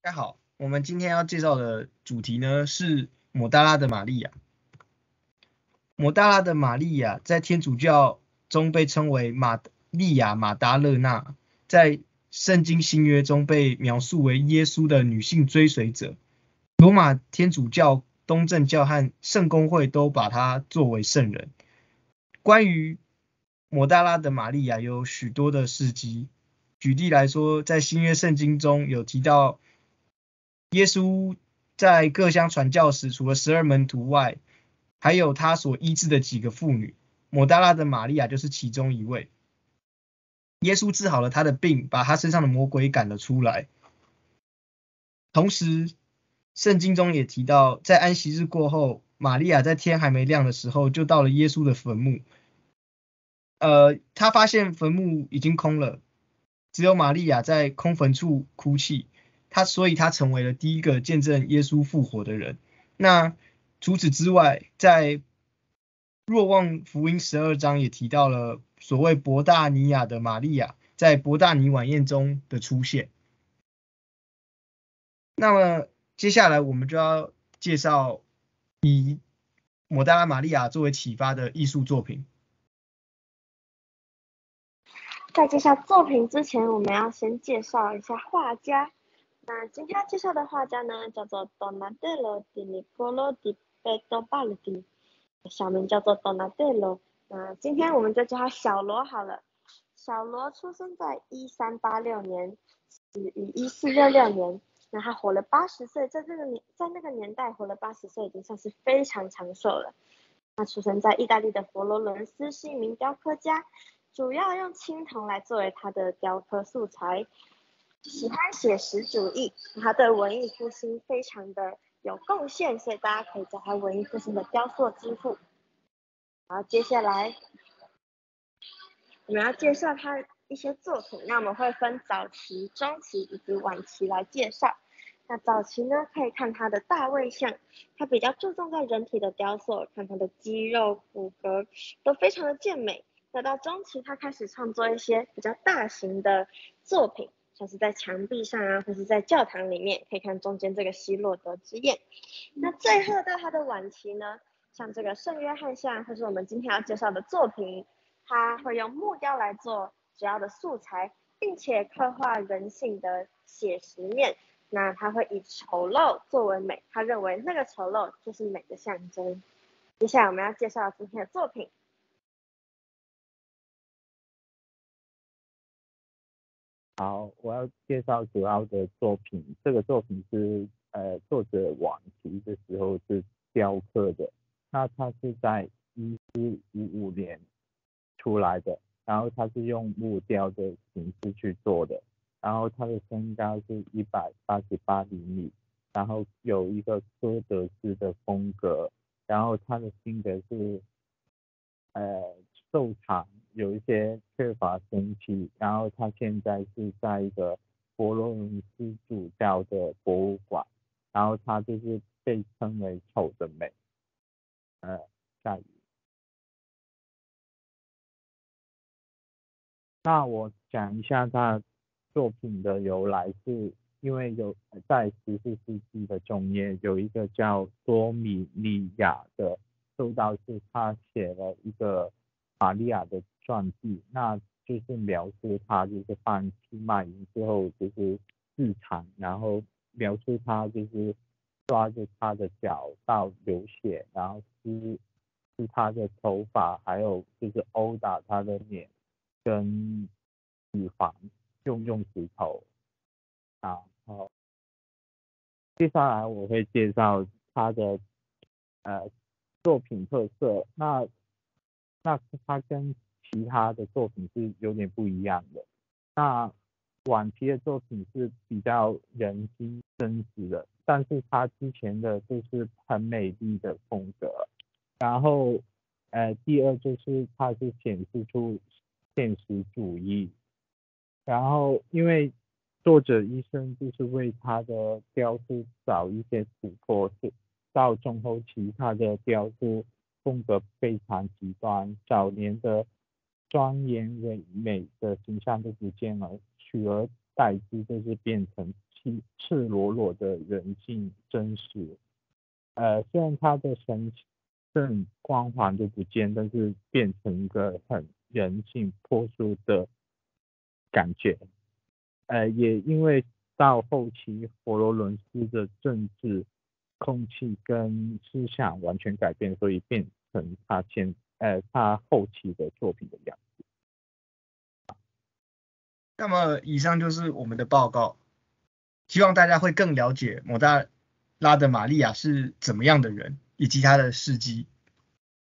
大家好，我们今天要介绍的主题呢是抹大拉的玛利亚。抹大拉的玛利亚在天主教中被称为玛利亚马达勒纳，在圣经新约中被描述为耶稣的女性追随者。罗马天主教、东正教和圣公会都把她作为圣人。关于抹大拉的玛利亚有许多的事迹，举例来说，在新约圣经中有提到。耶稣在各乡传教时，除了十二门徒外，还有他所医治的几个妇女，抹大拉的玛利亚就是其中一位。耶稣治好了他的病，把他身上的魔鬼赶了出来。同时，圣经中也提到，在安息日过后，玛利亚在天还没亮的时候，就到了耶稣的坟墓。呃，他发现坟墓已经空了，只有玛利亚在空坟处哭泣。他所以，他成为了第一个见证耶稣复活的人。那除此之外，在若望福音十二章也提到了所谓伯大尼亚的玛利亚在伯大尼晚宴中的出现。那么接下来我们就要介绍以抹大拉玛利亚作为启发的艺术作品。在介绍作品之前，我们要先介绍一下画家。那今天要介绍的画家呢，叫做 Donatello di Niccolo di Pettobaldi，小名叫做 Donatello。那今天我们就叫他小罗好了。小罗出生在一三八六年，死于一四六六年。那他活了八十岁，在这个年，在那个年代活了八十岁已经算是非常长寿了。他出生在意大利的佛罗伦斯，是一名雕刻家，主要用青铜来作为他的雕刻素材。喜欢写实主义，他对文艺复兴非常的有贡献，所以大家可以叫他文艺复兴的雕塑之父。好，接下来我们要介绍他一些作品，那我们会分早期、中期以及晚期来介绍。那早期呢，可以看他的大卫像，他比较注重在人体的雕塑，看他的肌肉、骨骼都非常的健美。那到中期，他开始创作一些比较大型的作品。像是在墙壁上啊，或是在教堂里面，可以看中间这个希洛德之焰。那最后到他的晚期呢，像这个圣约翰像，或是我们今天要介绍的作品，他会用木雕来做主要的素材，并且刻画人性的写实面。那他会以丑陋作为美，他认为那个丑陋就是美的象征。接下来我们要介绍今天的作品。好，我要介绍主要的作品。这个作品是呃作者晚期的时候是雕刻的，那他是在一四五五年出来的，然后他是用木雕的形式去做的，然后他的身高是一百八十八厘米，然后有一个哥德式的风格，然后他的性格是呃瘦长。有一些缺乏生气，然后他现在是在一个佛罗伦斯主教的博物馆，然后他就是被称为丑的美，呃，下雨。那我讲一下他作品的由来，是因为有在十四世纪的中叶，有一个叫多米尼亚的修道士，他写了一个玛利亚的。传记，那就是描述他就是放弃卖淫之后就是自残，然后描述他就是抓着他的脚到流血，然后撕撕他的头发，还有就是殴打他的脸跟乳房，用用石头。然后接下来我会介绍他的呃作品特色，那那他跟其他的作品是有点不一样的。那晚期的作品是比较人心真实的，但是他之前的就是很美丽的风格。然后，呃，第二就是他是显示出现实主义。然后，因为作者一生就是为他的雕塑找一些突破，到中后期他的雕塑风格非常极端，早年的。庄严唯美的形象都不见了，取而代之就是变成赤赤裸裸的人性真实。呃，虽然他的神圣光环就不见，但是变成一个很人性朴素的感觉。呃，也因为到后期佛罗伦斯的政治空气跟思想完全改变，所以变成他前呃他后期的作品的样子。那么以上就是我们的报告，希望大家会更了解摩大拉的玛利亚是怎么样的人，以及他的事迹。